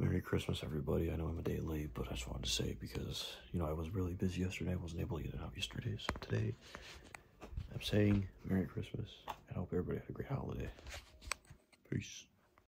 Merry Christmas, everybody. I know I'm a day late, but I just wanted to say because, you know, I was really busy yesterday. I wasn't able to get it out yesterday. So today, I'm saying Merry Christmas I hope everybody had a great holiday. Peace.